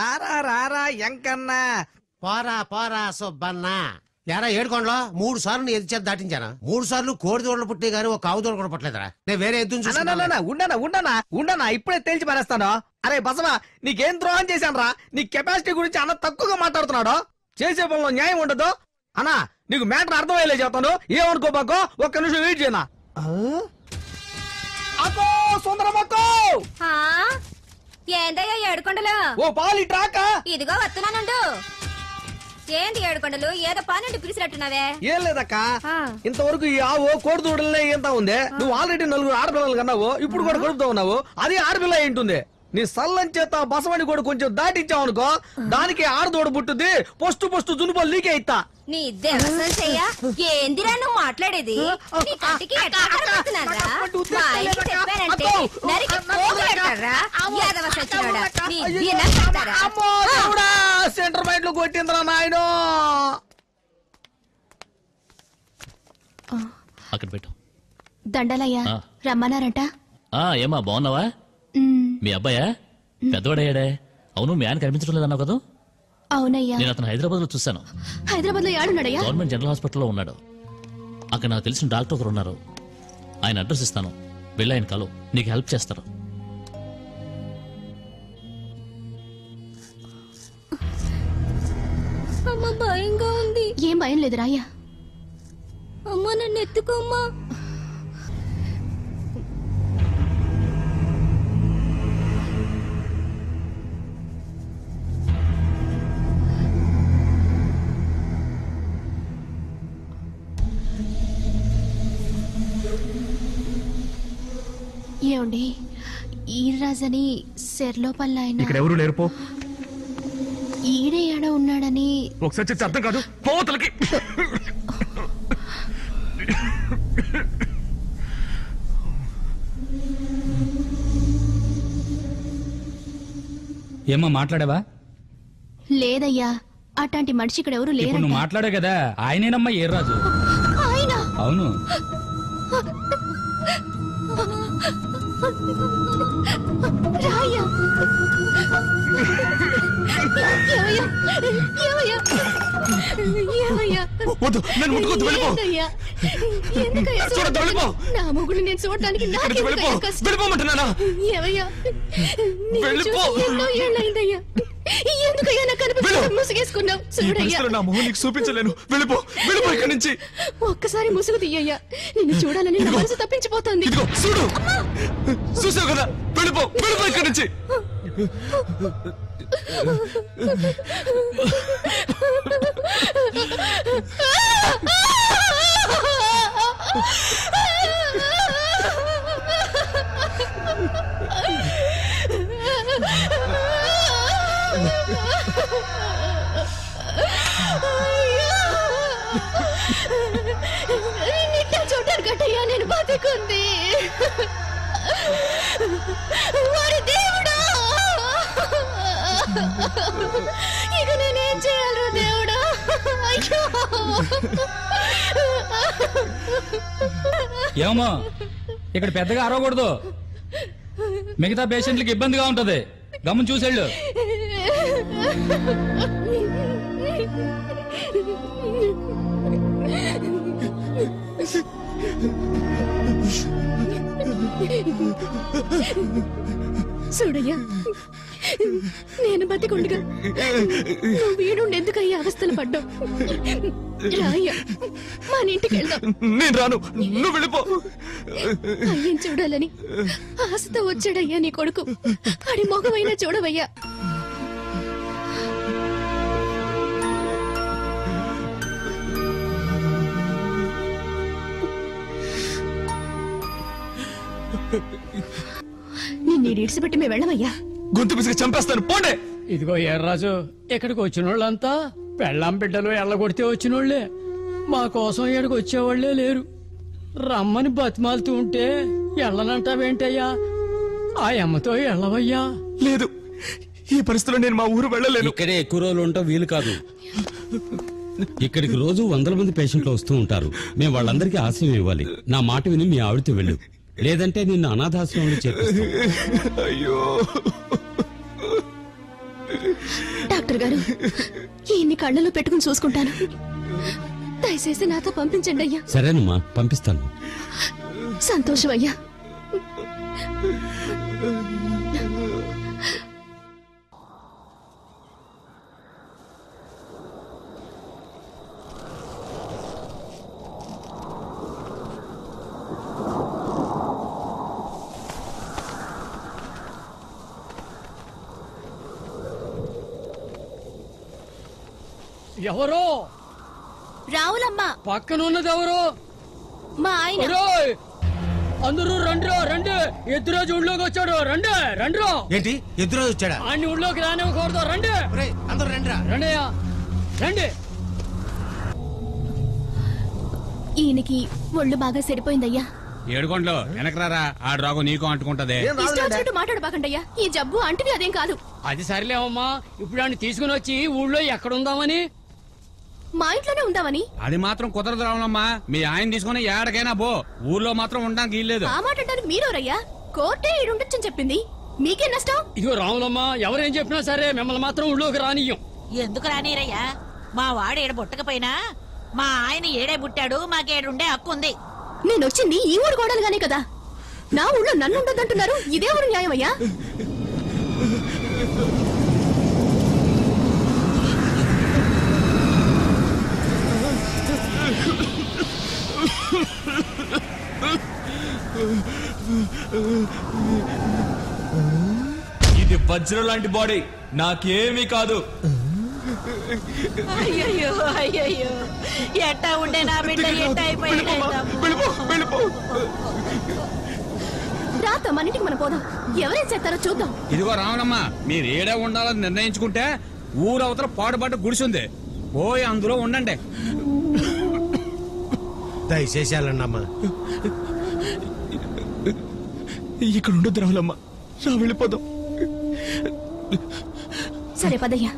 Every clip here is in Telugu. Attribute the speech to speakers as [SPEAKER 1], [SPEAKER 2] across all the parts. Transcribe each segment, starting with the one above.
[SPEAKER 1] రారా రారా ఎంకన్నా.
[SPEAKER 2] పోరా పోరా సుబ్బన్న. ఎరా ఏడుకోండ్లో మూడు సార్లు ఎది చేత దాటించానా? మూడు సార్లు కోడి దూడలు పుట్టి గానీ ఒక ఆవు దూడ కూడా పుట్టలేదురా. నేను వేరే
[SPEAKER 1] అన్న ఉండనా ఉండనా ఉండనా? ఇప్పుడే తేల్చి పారేస్తాను. అరే బసవా నీకేం ద్రోహం చేశాను రా నీ కెపాసిటీ గురించి అన్న తక్కువగా మాట్లాడుతున్నాడు. చేసే పనిలో న్యాయం ఉండదు. అన్నా నీకు మ్యాటర్ అర్థమయ్యేలే చెప్తాను. ఏమనుకోబాకో ఒక్క నిమిషం వెయిట్ చేయనా? అక్కో సుందరమక్కో
[SPEAKER 3] ఆ? ఏందయ్యా ఏడుకొండలు?
[SPEAKER 1] ఓ పాలి ట్రాక?
[SPEAKER 3] ఇదిగో వస్తున్నానుండు. ఏంది ఏడుకొండలు? ఏదో పనుండి పిలిచినట్టున్నావే.
[SPEAKER 1] ఏం లేదక్క. ఇంతవరకు ఈ ఆవు కోడి దూడలనే ఏంతా ఉంది? నువ్వు ఆల్రెడీ నలుగురు ఆడపిల్లలు కన్నావు. ఇప్పుడు కూడా కడుపుతా ఉన్నావు. అది ఆడపిల్ల ఉంటుంది నీ సల్లం చేత బసవని కూడా కొంచెం దాటించావు అనుకో దానికి ఆడదోడు పుట్టుద్ది పొస్టు పొస్టు జునుపలు లీకే ఇస్తా
[SPEAKER 3] నీ దేవసం చెయ్య ఏందిరా నువ్వు మాట్లాడేది? నీ కంటికి ఎట్లా కనబడుతున్నారా? మా ఆయనకి చెప్పానంటే నరికి పోగు పెడతారా? యాదవ సచ్చినోడా. నీ దీనం పెడతారా?
[SPEAKER 1] అమ్మో దేవుడా సెంటర్ మైండ్లో కొట్టిందిరా నాయనో.
[SPEAKER 4] అక్కడ పెట్టు.
[SPEAKER 5] దండలయ్యా
[SPEAKER 4] ఆ.
[SPEAKER 5] రమ్మన్నారట.
[SPEAKER 4] ఆ ఏమా బాగున్నావా? మీ అబ్బాయా? పెద్దవాడయ్యాడే. అవును మీ ఆయన కనిపించడం లేదన్నావు కదా?
[SPEAKER 5] అవునయ్యా.
[SPEAKER 4] నేను అతను హైదరాబాద్లో చూశాను.
[SPEAKER 5] హైదరాబాద్లో ఏడున్నాడయ్యా?
[SPEAKER 4] గవర్నమెంట్ జనరల్ హాస్పిటల్లో ఉన్నాడు. అక్కడ నాకు తెలిసిన డాక్టర్ ఒకరు ఉన్నారు. ఆయన అడ్రస్ ఇస్తాను. వెళ్ళి ఆయన కలు. నీకు హెల్ప్ చేస్తారు.
[SPEAKER 3] అమ్మ భయంగా ఉంది.
[SPEAKER 5] ఏం భయం లేదు రాయ్యా
[SPEAKER 3] అమ్మ నన్ను ఎత్తుకోమ్మా.
[SPEAKER 5] ఈరాజని సెర్లోపల్ల ఆయన
[SPEAKER 6] ఇక్కడ ఎవరు లేరు పో.
[SPEAKER 5] ఈడే ఏడ ఉన్నాడని
[SPEAKER 6] ఒకసారి చెప్తే అర్థం కాదు. పోతలకి
[SPEAKER 7] ఏమ్మా మాట్లాడావా?
[SPEAKER 5] లేదయ్యా అట్లాంటి మనిషి ఇక్కడ ఎవరు లేరు
[SPEAKER 7] నువ్వు మాట్లాడావు కదా ఆయనేనమ్మా ఏర్రాజు
[SPEAKER 5] ఆయన.
[SPEAKER 7] అవును.
[SPEAKER 6] వద్దు నన్ను ముట్టుకోవద్దు వెళ్ళిపో.
[SPEAKER 5] ఏందయ్యా? ఎందుకయ్యా?
[SPEAKER 6] చూడొద్దు, వెళ్ళిపో.
[SPEAKER 5] నా మొగుడు నేను చూడటానికి
[SPEAKER 6] వెళ్ళిపో? వెళ్ళిపోమంటున్నానా
[SPEAKER 5] ఏమయ్యా?
[SPEAKER 6] వెళ్ళిపో.
[SPEAKER 5] ఎన్నో. ఎందుకయ్యా. ముసుగేసుకున్నావు? చూడయ్యా.
[SPEAKER 6] నా మొహం నీకు చూపించలేను. వెళ్ళిపో. వెళ్ళిపో ఇక్కడి నుంచి.
[SPEAKER 5] ఒక్కసారి ముసుగు తీయ్యా నిన్ను చూడాలని నా మనసు తప్పించిపోతుంది.
[SPEAKER 6] చూడు. చూసావు కదా? వెళ్ళిపో వెళ్ళిపో ఇక్కడి నుంచి
[SPEAKER 5] నిట్ట చూడటానికట్టయ్యా నేను బతికుంది ఇక నేనేం చేయాలి దేవుడా? అయ్యో.
[SPEAKER 7] ఏమో ఇక్కడ పెద్దగా అరవకూడదు. మిగతా పేషెంట్లకి ఇబ్బందిగా ఉంటది. గమని చూసేళ్ళు.
[SPEAKER 5] చూడయ్యా నేను బతికుండగా నువ్వు వీడుండి ఎందుకు అయ్యా అవస్థలు పడ్డావు? రాయ్యా మన ఇంటికి వెళ్దాం.
[SPEAKER 6] నేను రాను. నువ్వు వెళ్ళిపో.
[SPEAKER 5] అయ్యని చూడాలని ఆశతో వచ్చాడయ్యా నీ కొడుకు. అడి మొగమైనా చూడవయ్యా. నిన్ను ఇడిసిపెట్టి మేము వెళ్ళమయ్యా.
[SPEAKER 6] గొంతు పిసికి చంపేస్తాను. పోండే.
[SPEAKER 8] ఇదిగో ఎర్రాజు ఇక్కడికి వచ్చిన వాళ్ళంతా పెళ్ళాం బిడ్డలు ఎల్లగొడితే వచ్చినోళ్ళే మా కోసం ఇక్కడికి వచ్చేవాళ్ళే లేరు. రమ్మని బతిమాలుతూ ఉంటే ఎళ్ళనంటావేంటయ్యా? ఆ అమ్మతో ఎళ్ళవయ్యా?
[SPEAKER 6] లేదు. ఈ పరిస్థితిలో నేను మా ఊరు వెళ్ళలేను.
[SPEAKER 9] ఇక్కడే ఎక్కువ రోజులు ఉంటాం వీలు కాదు. ఇక్కడికి రోజు వందల మంది పేషెంట్లు వస్తూ ఉంటారు. మేము వాళ్ళందరికీ ఆశయం ఇవ్వాలి. నా మాట విని మీ ఆవిడతో వెళ్ళు. లేదంటే నిన్ను అనాథాశ్రమంలో చేర్పిస్తాం.
[SPEAKER 6] అయ్యో.
[SPEAKER 5] డాక్టర్ గారు ఈయన్ని కళ్ళలో పెట్టుకుని చూసుకుంటాను. దయచేసి నాతో పంపించండి అయ్యా.
[SPEAKER 9] సరేనమ్మా పంపిస్తాను.
[SPEAKER 5] సంతోషం అయ్యా.
[SPEAKER 8] ఎవరో?
[SPEAKER 3] రావులమ్మ.
[SPEAKER 8] పక్కన ఉన్నది ఎవరు
[SPEAKER 3] మా ఆయన.
[SPEAKER 8] ఒరేయ్! అందరూ రండిరా రండి. ఎద్దురాజు ఊళ్ళోకి వచ్చాడు. రండి రండిరా
[SPEAKER 2] ఏంటి? ఎదురు వచ్చాడా?
[SPEAKER 8] అన్ని ఊళ్ళోకి రానివ్వకూడదు. రండి.
[SPEAKER 2] ఒరేయ్, అందరూ రండిరా
[SPEAKER 8] రండి అయ్యా. రండి.
[SPEAKER 5] ఈయనకి ఒళ్ళు బాగా సరిపోయిందయ్యా.
[SPEAKER 10] ఏడుకోండ్లు వెనకరారా ఆ రోగం నీకు అంటుకుంటది.
[SPEAKER 5] ఇష్టం వచ్చినట్టు మాట్లాడబాకండయ్యా. ఈ జబ్బు అంటిది అదేం కాదు.
[SPEAKER 8] అది సరిలేవమ్మా. ఇప్పుడు ఆయన తీసుకుని వచ్చి ఊళ్ళో ఎక్కడ ఉందామని
[SPEAKER 5] మా ఇంట్లోనే ఉందామని?
[SPEAKER 10] అది మాత్రం కుదరదు రావణమ్మా మీ ఆయన తీసుకుని ఏడకైనా పో. ఊర్లో మాత్రం ఉండడానికి వీల్లేదు
[SPEAKER 5] ఆ మాట అంటాను మీరెవరయ్యా? కోర్టే ఈడుండొచ్చని చెప్పింది. మీకేం నష్టం?
[SPEAKER 8] ఇగో రాములమ్మ ఎవరేం చెప్పినా సరే మిమ్మల్ని మాత్రం ఊళ్ళోకి రానియ్యం.
[SPEAKER 11] ఎందుకు రానీరయ్యా? మా వాడు ఏడ పుట్టకపోయినా మా ఆయన ఏడే పుట్టాడు మాకేడుండే హక్కు ఉంది.
[SPEAKER 5] నేను వచ్చింది ఈ ఊరు గోడలుగానే కదా. నా ఊళ్ళో నన్ను ఉండొద్దంటున్నారు ఇదే ఊరు న్యాయమయ్యా?
[SPEAKER 6] ఇది వజ్రం లాంటి బాడీ. నాకేమీ కాదు.
[SPEAKER 11] అయ్యయ్యో అయ్యయ్యో. ఎట్టా ఉండే నా బిడ్డ ఎట్టా అయిపోయాడు
[SPEAKER 5] రాత మన ఇంటికి మనం పోదాం. ఎవరేం చేస్తారో చూద్దాం.
[SPEAKER 10] ఇదిగో రావణమ్మ మీరు ఏడే ఉండాలని నిర్ణయించుకుంటే ఊరవతల పాడుపడ్డ గుడిసుంది పోయి అందులో ఉండండి.
[SPEAKER 2] దయచేసి వెళ్ళండి అమ్మా
[SPEAKER 6] ఇక్కడ ఉండొద్దు రావులమ్మ రా వెళ్ళిపోదాం
[SPEAKER 5] సరే పదయ్యా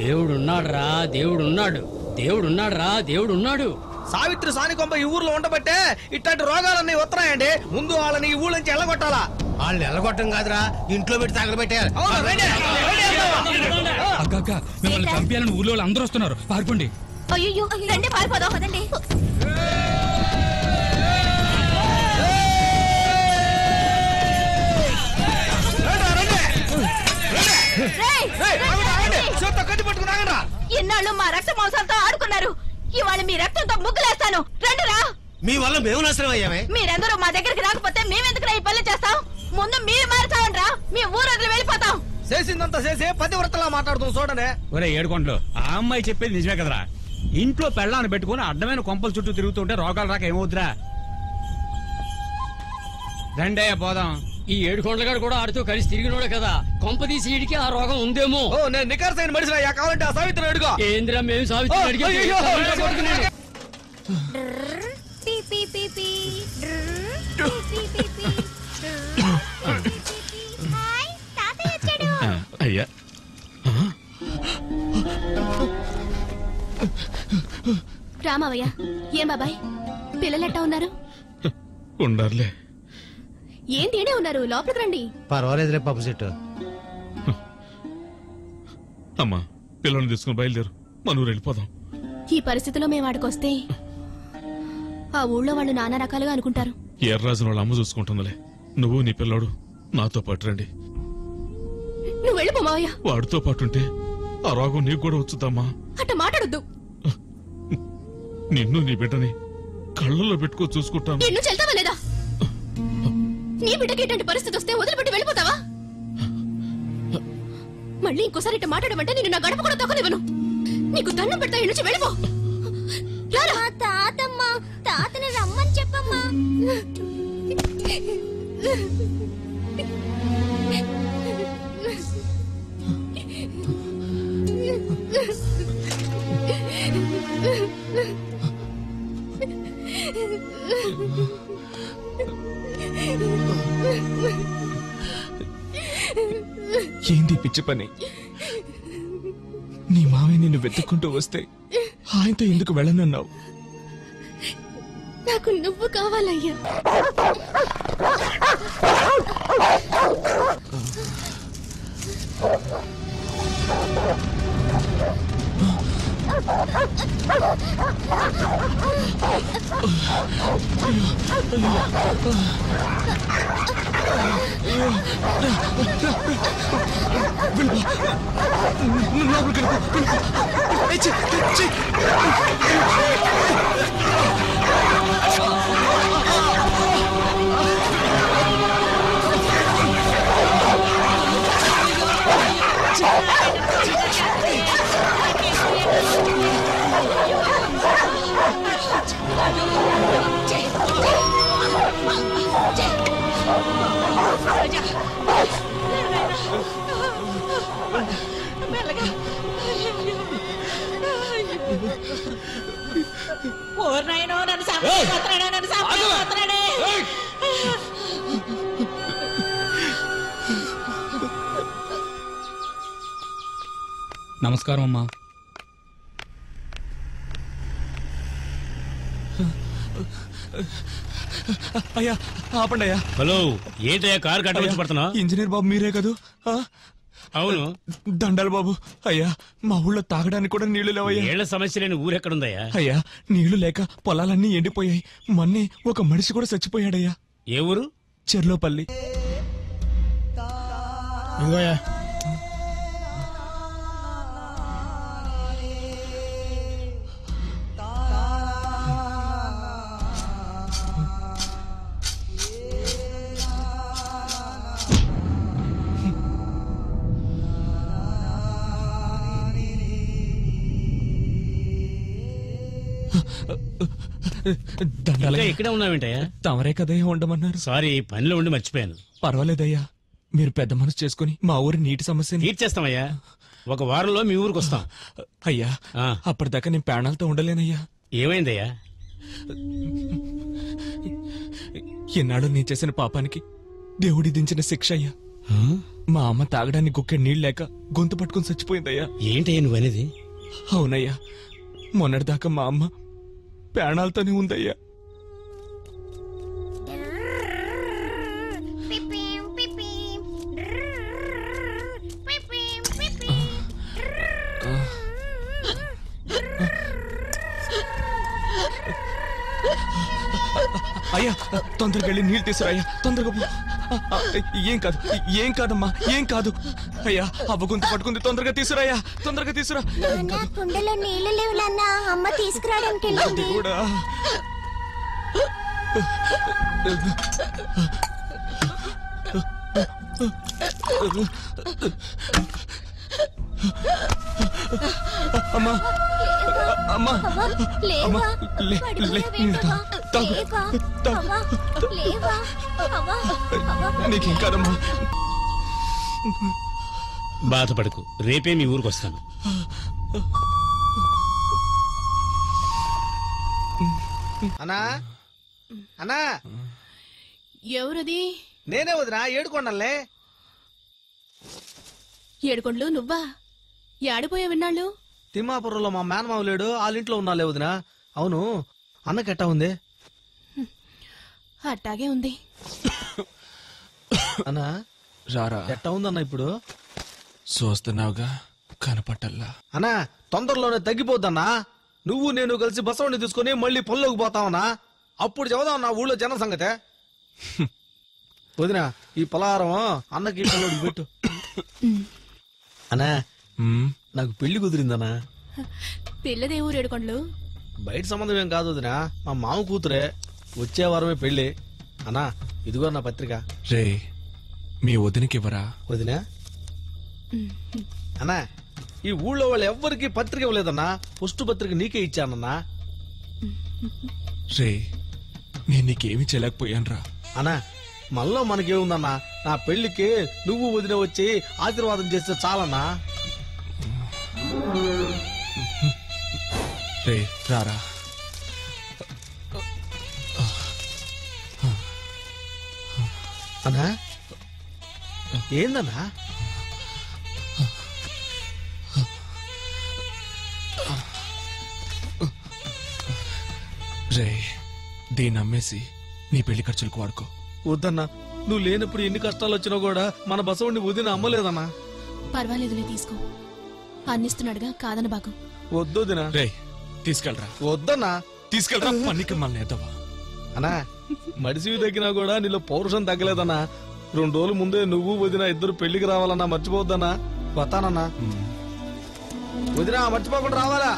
[SPEAKER 8] దేవుడు ఉన్నాడు రా దేవుడు ఉన్నాడు దేవుడు ఉన్నాడు రా దేవుడు ఉన్నాడు
[SPEAKER 1] సావిత్రి సానికొంప ఈ ఊర్లో ఉండబట్టే ఇట్లాంటి రోగాలన్నీ వస్తున్నాయండి ముందు వాళ్ళని ఈ ఊళ్ళ నుంచి ఎల్లగొట్టాలా
[SPEAKER 2] వాళ్ళు ఎల్లగొట్టం కాదురా ఇంట్లో పెట్టి తగలబెట్టారు
[SPEAKER 7] మిమ్మల్ని చంపేయాలని ఊళ్ళో వాళ్ళు అందరూ వస్తున్నారు పారిపోండి
[SPEAKER 3] అయ్యో రండి పారిపోదాం పదండి. ఇన్నాళ్ళు మా రక్త మాంసాలతో ఆడుకున్నారు. ఇవాళ మీ రక్తంతో ముగ్గులేస్తాను. రండిరా
[SPEAKER 2] మీ వల్ల మేము నాశనం అయ్యామే.
[SPEAKER 3] మీరందరూ మా దగ్గరికి రాకపోతే మేమెందుకు ఈ పనులు చేస్తాం? ముందు మీరు మారుతామండ్రా మీ ఊరు వదిలి వెళ్ళిపోతాం.
[SPEAKER 1] చేసిందంతా చేసి పతివ్రతలా మాట్లాడుతుంది చూడండి.
[SPEAKER 10] ఒరే ఏడుకోండ్లు ఆ అమ్మాయి చెప్పేది నిజమే కదరా. ఇంట్లో పెళ్ళాన్ని పెట్టుకుని అడ్డమైన కొంపల చుట్టూ తిరుగుతుంటే రోగాలు రాక ఏమవుతురా రండే పోదాం.
[SPEAKER 8] ఈ ఏడు కొండగాడు కూడా ఆడుతూ కలిసి తిరిగినోడే కదా. కొంపదీసి ఈడికి ఆ రోగం ఉందేమో.
[SPEAKER 1] ఓ నేను నికర్సైన మనిషిరా యా కావాలంటే ఆ సావిత్రిని అడుగు.
[SPEAKER 8] ఏంద్రా మేము సావిత్రి
[SPEAKER 1] ఓ,
[SPEAKER 8] అడిగాం.
[SPEAKER 1] అయ్యయ్యో,
[SPEAKER 8] సావిత్రి కొడుకుని.
[SPEAKER 3] పీ పీ పీ పీ
[SPEAKER 5] రామవయ్య ఏం బాబాయ్? పిల్లలు ఎట్టా ఉన్నారు?
[SPEAKER 6] ఉండాలే
[SPEAKER 5] ఏంటి ఏడే ఉన్నారు? లోపలికి రండి.
[SPEAKER 2] పర్వాలేదులే పప్పు చెట్టు
[SPEAKER 6] అమ్మా పిల్లల్ని తీసుకుని బయలుదేరు. మన ఊరు వెళ్ళిపోదాం.
[SPEAKER 5] ఈ పరిస్థితిలో మేము వాడికొస్తే ఆ ఊళ్ళో వాళ్ళు నానా రకాలుగా అనుకుంటారు.
[SPEAKER 6] ఎర్రాజున వాళ్ళ అమ్మ చూసుకుంటుందిలే. నువ్వు నీ పిల్లోడు నాతో పాటు రండి.
[SPEAKER 5] నువ్వు వెళ్ళిపో మావయ్య.
[SPEAKER 6] వాడితో పాటుంటే ఆ రోగం నీకు కూడా వచ్చుదమ్మా
[SPEAKER 5] అట్ట మాట్లాడొద్దు.
[SPEAKER 6] నిన్ను నీ బిడ్డని కళ్ళల్లో పెట్టుకో చూసుకుంటాను.
[SPEAKER 5] నిన్ను చెల్తావా లేదా? నీ బిడ్డకి ఇటువంటి పరిస్థితి వస్తే వదిలిపెట్టి వెళ్ళిపోతావా? మళ్ళీ ఇంకోసారి ఇట్ట మాట్లాడమంటే నేను నా గడప కూడా తొక్కనివ్వను. నీకు దండం పెడతా ఇటు నుంచి వెళ్ళిపో.
[SPEAKER 3] తాతమ్మ తాతని రమ్మని చెప్పమ్మా.
[SPEAKER 6] ఏంది పిచ్చి పని? నీ మావయ్య నిన్ను వెతుక్కుంటూ వస్తే ఆయనతో ఎందుకు వెళ్ళనన్నావు?
[SPEAKER 5] నాకు నువ్వు కావాలయ్యా.
[SPEAKER 11] 노블 끊고 끊고 에치 에치 Oh, నన్ను నన్ను
[SPEAKER 7] నమస్కారం అమ్మా.
[SPEAKER 6] అయ్యా ఆపండి అయ్యా.
[SPEAKER 9] హలో ఏంటయ్యా కారు కట్టవచ్చు పడుతున్నా
[SPEAKER 6] ఇంజనీర్ బాబు మీరే కదూ? ఆ?
[SPEAKER 9] అవును.
[SPEAKER 6] దండాలు బాబు. అయ్యా మా ఊళ్ళో తాగడానికి కూడా నీళ్ళు లేవయ్యా.
[SPEAKER 9] ఏళ్ళ సమస్య లేని ఊరెక్కడుందయ్యా?
[SPEAKER 6] అయ్యా నీళ్ళు లేక పొలాలన్నీ ఎండిపోయాయి. మొన్నే ఒక మనిషి కూడా చచ్చిపోయాడయ్యా.
[SPEAKER 9] ఏ ఊరు?
[SPEAKER 6] చెర్లోపల్లి. దండాలయ్య.
[SPEAKER 9] ఇంకా ఇక్కడే ఉన్నావేంటయ్యా?
[SPEAKER 6] తమరే కదయ్యా ఉండమన్నారు.
[SPEAKER 9] సారీ పనిలో ఉండి మర్చిపోయాను.
[SPEAKER 6] పర్వాలేదయ్యా. మీరు పెద్ద మనసు చేసుకుని మా ఊరి నీటి సమస్యని
[SPEAKER 9] తీర్చేస్తామయ్యా. ఒక వారంలో మీ ఊరికి వస్తాం.
[SPEAKER 6] అయ్యా అప్పటిదాకా నేను ప్రాణాలతో ఉండలేనయ్యా.
[SPEAKER 9] ఏమైందయ్యా?
[SPEAKER 6] ఎన్నాళ్ళు నేను చేసిన పాపానికి దేవుడి దించిన శిక్ష అయ్యా. మా అమ్మ తాగడానికి గుక్కె నీళ్ళు లేక గొంతు పట్టుకుని చచ్చిపోయిందయ్యా.
[SPEAKER 9] ఏంటయ్యా నువ్వు అనేది
[SPEAKER 6] అవునయ్యా. మొన్నటిదాకా మా అమ్మ ప్రాణాలతోనే ఉందయ్యా. అయ్యా తొందరగా వెళ్ళి నీళ్ళు తీసురా అయ్యా తొందరగా ఏం కాదు ఏం కాదమ్మా ఏం కాదు. అయ్యా అవ్వ గొంతు పట్టుకుంది తొందరగా తీసురా అయ్యా తొందరగా కాదు.
[SPEAKER 3] కుండలో నీళ్ళు లేవు నాన్న అమ్మ తీసుకురావడానికి
[SPEAKER 6] అది కూడా అమ్మా అమ్మా అమ్మా లే నీకేం
[SPEAKER 9] బాధపడకు. రేపే మీ ఊరికి వస్తాను.
[SPEAKER 1] అన్నా? అన్నా?
[SPEAKER 5] ఎవరది?
[SPEAKER 1] నేనే వదినా ఏడుకోండలే
[SPEAKER 5] ఏడుకొండ్లు నువ్వా? ఏడిపోయా విన్నాళ్ళు?
[SPEAKER 1] తిమ్మాపురంలో మా మేనమావ లేడు వాళ్ళ ఇంట్లో ఉన్నాలే వదినా. అవును అన్నకెట్టా ఉంది?
[SPEAKER 5] అట్టాగే ఉంది.
[SPEAKER 1] అన్నా
[SPEAKER 6] రారా.
[SPEAKER 1] ఎట్టా ఉందన్న ఇప్పుడు?
[SPEAKER 6] చూస్తున్నావుగా కనపట్టల్లా.
[SPEAKER 1] అన్నా తొందరలోనే తగ్గిపోద్దన్నా. నువ్వు నేను కలిసి బసవని తీసుకుని మళ్ళీ పొల్లోకి పోతావనా అప్పుడు చెబుదాం నా ఊళ్ళో జన సంగతే. వదినా ఈ పలహారం అన్నకి పెట్టు. అన్నా
[SPEAKER 6] ఉమ్,
[SPEAKER 1] నాకు పెళ్ళి కుదిరిందనా
[SPEAKER 5] పిల్లదే ఊరు ఏడుకొండ్లు
[SPEAKER 1] బయట సంబంధం ఏం కాదు వదినా. మా మామ కూతురే. వచ్చే వారమే పెళ్ళి అన్నా ఇదిగో నా పత్రిక.
[SPEAKER 6] రే మీ వదినకి ఇవ్వరా
[SPEAKER 1] వదినా? అన్నా ఈ ఊళ్ళో వాళ్ళు ఎవ్వరికి పత్రిక ఇవ్వలేదన్నా. ఫస్ట్ పత్రిక నీకే ఇచ్చానన్నా.
[SPEAKER 6] రే నేను నీకేమీ చేయలేకపోయానురా.
[SPEAKER 1] అన్నా మనలో మనకేముందన్నా? నా పెళ్ళికి నువ్వు వదిన వచ్చి ఆశీర్వాదం చేస్తే చాలన్నా?
[SPEAKER 6] రే రారా.
[SPEAKER 1] అన్నా? ఏందన్నా?
[SPEAKER 6] రే దీన్ని అమ్మేసి నీ పెళ్ళి ఖర్చులకు వాడుకో.
[SPEAKER 1] వద్దన్నా నువ్వు లేనప్పుడు ఎన్ని కష్టాలు వచ్చినా కూడా మన బసవుడిని వదిన అమ్మలేదన్నా.
[SPEAKER 5] పర్వాలేదులే తీసుకో. అన్నిస్తున్నాడుగా కాదన బాగు
[SPEAKER 1] వద్దొదినా
[SPEAKER 6] రే తీసుకెళ్ళరా.
[SPEAKER 1] వద్దన్నా.
[SPEAKER 6] తీసుకెళ్ళరా పనికి మళ్ళీ ఎదవా
[SPEAKER 1] అన్నా. మడిసివి తగ్గినా కూడా నీలో పౌరుషం తగ్గలేదన్నా. రెండు రోజుల ముందే నువ్వు వదిన ఇద్దరు పెళ్ళికి రావాలన్నా మర్చిపోవద్దన్నా. వస్తానన్నా. వదినా మర్చిపోకుండా రావాలా?